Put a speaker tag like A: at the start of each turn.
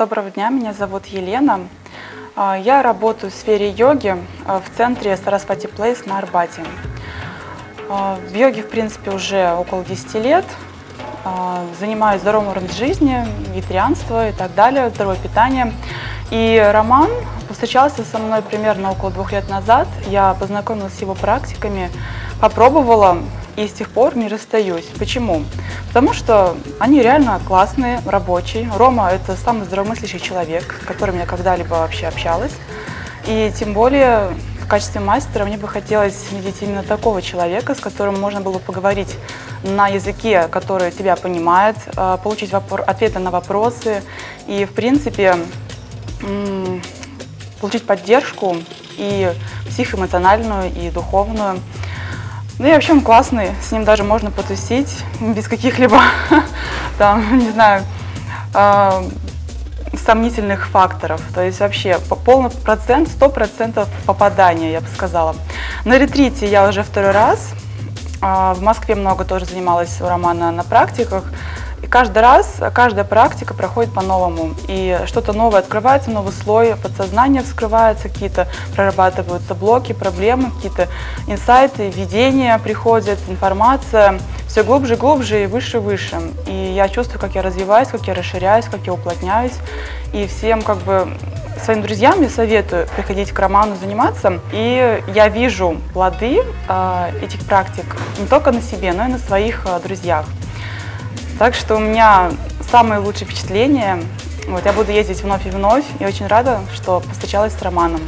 A: Доброго дня, меня зовут Елена. А, Я работаю в сфере йоги а, в центре Сарасвати Плейс на Арбате. А, В йоге, в принципе, уже около 10 лет. Занимаюсь здоровым образом жизни, вегетарианство и так далее, здоровое питание. И Роман встречался со мной примерно около двух лет назад. Я познакомилась с его практиками, попробовала и с тех пор не расстаюсь. Почему? Потому что они реально классные, рабочие. Рома – это самый здравомыслящий человек, с которым я когда-либо вообще общалась. И тем более в качестве мастера мне бы хотелось видеть именно такого человека, с которым можно было бы поговорить на языке, который тебя понимает, э, получить ответы на вопросы и, в принципе, получить поддержку и психоэмоциональную, и духовную. Ну и вообще он классный, с ним даже можно потусить без каких-либо там, не знаю, а, сомнительных факторов. То есть вообще по- полный процент, сто процентов попадания, я бы сказала. На ретрите я уже второй раз. А, В Москве много тоже занималась у Романа на практиках. И каждый раз, каждая практика проходит по-новому. И что-то новое открывается, новый слой подсознания вскрывается, какие-то прорабатываются блоки, проблемы, какие-то инсайты, видения приходят, информация. Все глубже, глубже и выше, выше. И я чувствую, как я развиваюсь, как я расширяюсь, как я уплотняюсь. И всем как бы своим друзьям я советую приходить к Роману заниматься. И я вижу плоды э, этих практик не только на себе, но и на своих э, друзьях. Так что у меня самые лучшие впечатления. Вот, я буду ездить вновь и вновь и очень рада, что повстречалась с Романом.